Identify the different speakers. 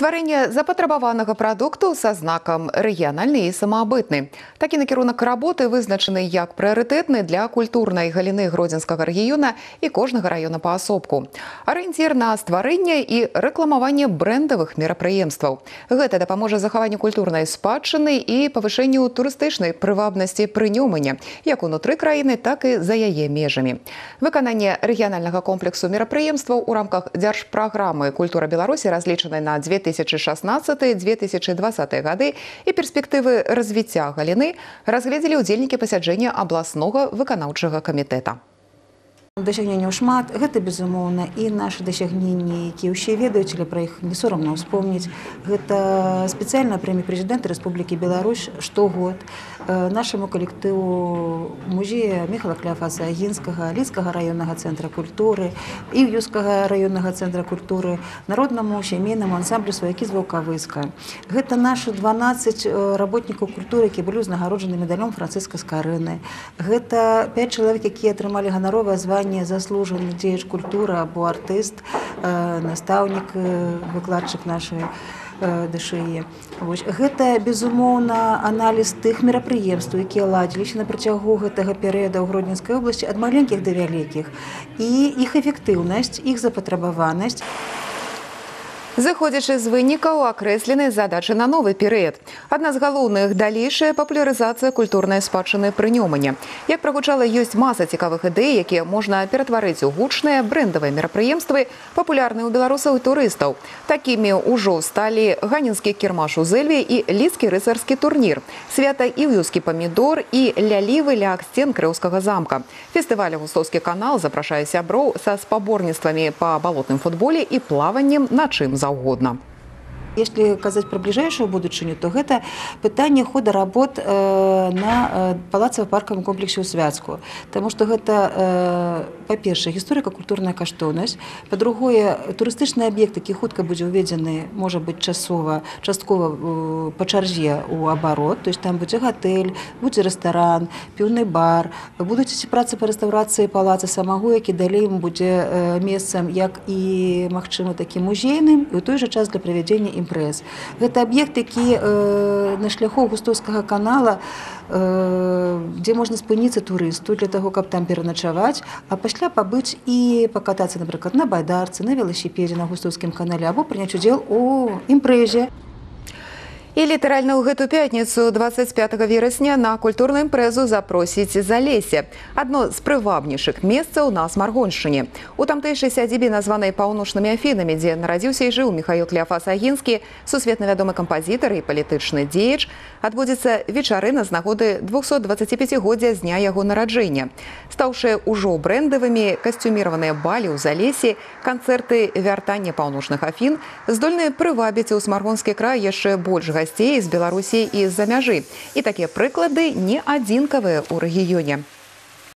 Speaker 1: стварэнне запатрабаванага прадукту са знакам рэгіянальны і самаабытны. Такі накірунак работы вызначаны як прыярытэтны для культурнай галіны гродзенскага рэгіёна і кожнага раёна паасобку. Арыенцір на стварэнне і рэкламаванне брэндавых мерапрыемстваў. Гэта дапаможа захаванню культурнай спадчыны і павышэнню турыстычнай прывабнасці прынёмання, як унутры краіны, так і за яе межамі. Выкананне рэгіянальнага комплексу мерапрыемстваў у рамках дзяржпраграмы культура Беларусі разлічанай на 2000 2016-2020 гады і перспектывы развіцця галіны разгледзелі ўдзельнікі пасяджэння абласнога выканаўчага камітэта.
Speaker 2: Дасягненняў шмат. Гэта безумоўна і нашы дасягненні якія ўсе ведаюць але пра іх не сорамна ўспомніць. Гэта спецыяльная прэмія прэзідэнта Рэспублікі Беларусь штогод. Нашаму калектыву музея міхала кляфаса агінскага ліцкага раённага цэнтра культуры і юскага раённага цэнтра культуры народнаму сямейнаму ансамблю сваякі звукавыска гэта нашы 12 работнікаў культуры які былі узнагароджаны медалём францыска скарыны гэта 5 чалавек якія атрымалі ганаровае званне заслужаны дзеяч культуры або артыст настаўнік выкладчык нашай дШE. Гэта безумоўна аналіз тых мерапрыемстваў, якія ладзіліся на працягу гэтага перыяда ў гродненскай обласці ад маленькіх да вялікіх і іх эфектыўнасць, іх запатрабаванасць.
Speaker 1: Зыходзячы з вынікаў акрэслены задачы на новы перыяд. Адна з галоўных далейшая папулярызацыя культурнай спадчыны прынёмання. Як прагучала ёсць маса цікавых ідэй, якія можна ператварыць у гучныя брэндавыя мерапрыемствы, папулярныя ў беларусаў і турыстаў. Такімі ўжо сталі ганінскі кірмаш у зэльве і ліцкі рыцарскі турнір. Свята іўюскі памідор і лялівы ля сцен крэўскага замка. Фестываль густоўскі канал запрашае сяброў са спаборніцтвамі па балотным футболе і плаваннем на чым заўгодна.
Speaker 2: Если казаць пра бліжэйшую будучыню, то гэта пытанне хода работ э, на э, палацава-паркавым комплексе ў свяцку. Таму што гэта э, па-першае гісторыка-культурная каштоўнасць. Па-другое, турыстычны аб'ект, які хутка будзе ўведзены, можа быць часова, часткова э, па чарзе ў абарот. То есть там будзе гатэль, будзе рэстаран, піўны бар, будуць ці працы па рэстаўрацыі палаца самого, які далей будзе э, месцам як і магчыма такі музейным і ў той жа час для правядзення імпрэз. Гэта аб'ект, які э, на шляху густоўскага канала, э, дзе можна спыніцца турысту для таго, каб там пераначаваць, а пасля пабыць і пакатацца, напрыклад, на байдарцы, на веласіпедзе на густоўскім канале або прыняць удзел у імпрэзе.
Speaker 1: І літаральна ў гэту пятніцу 25 верасня на культурную імпрэзу запросіць залесе. Адно з прывабнейшых месцаў на смаргоншчыне. У тамтэйшай сядзібе названай паўночнымі афінамі, дзе нарадзіўся і жыў Михаил Кляфас Агінскі, сусветна вядомы кампазітар і палітычны дзеяч, адбудзецца вечарына з нагоды 225годдзя з дня яго нараджэння. Стаўшы ўжо брэндавымі касцюміраваныя балі ў залесе, канцэрты вяртання паўночных афін здольныя прывабіць у смаргонскі край яшчэ больш гасцей з беларусі і з-за мяжы. І такія прыклады не адзінкавыя ў рэгіёне